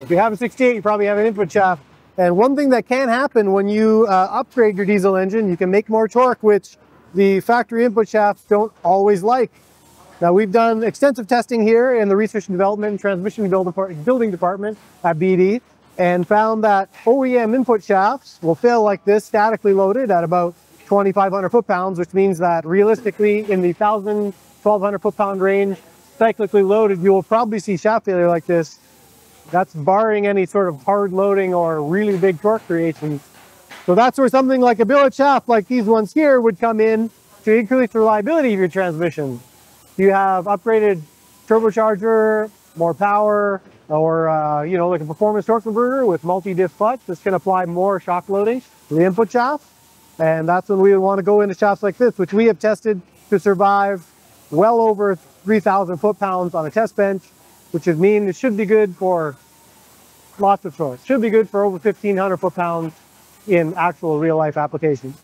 If you have a 68, you probably have an input shaft. And one thing that can happen when you uh, upgrade your diesel engine, you can make more torque, which the factory input shafts don't always like. Now we've done extensive testing here in the research and development and transmission building department at BD and found that OEM input shafts will fail like this statically loaded at about 2,500 foot-pounds, which means that realistically in the 1,000, 1,200 foot-pound range, cyclically loaded, you will probably see shaft failure like this. That's barring any sort of hard loading or really big torque creation. So that's where something like a billet shaft like these ones here would come in to increase the reliability of your transmission. You have upgraded turbocharger, more power, or uh, you know, like a performance torque converter with multi-disc clutch. This can apply more shock loading to the input shaft. And that's when we would want to go into shafts like this, which we have tested to survive well over 3,000 foot-pounds on a test bench, which would mean it should be good for lots of torque. Should be good for over 1,500 foot-pounds in actual real-life applications.